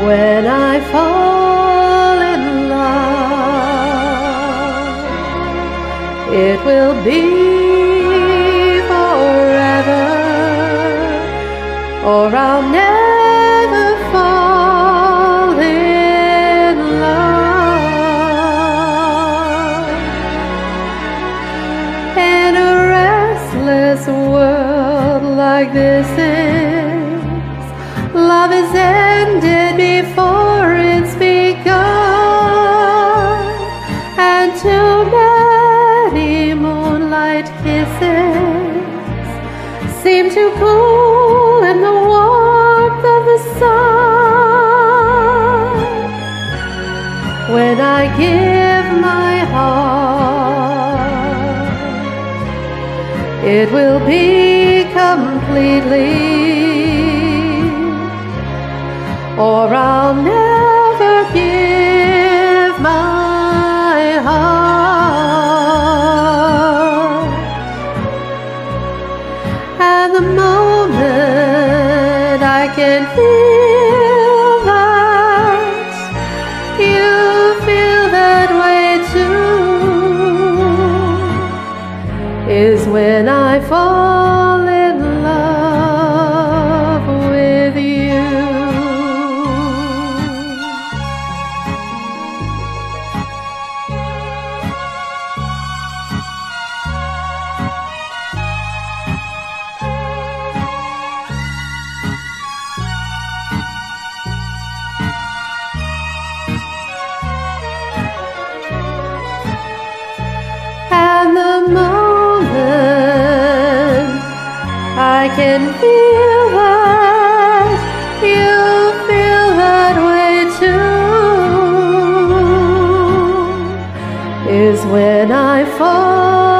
I fall in love, it will be forever, or I'll never fall in love. In a restless world like this is, love is ended before it's begun, and too many moonlight kisses seem to cool in the warmth of the sun. When I give my heart, it will be completely, And the moment I can feel that you feel that way too is when I fall I can feel that you feel that way too is when I fall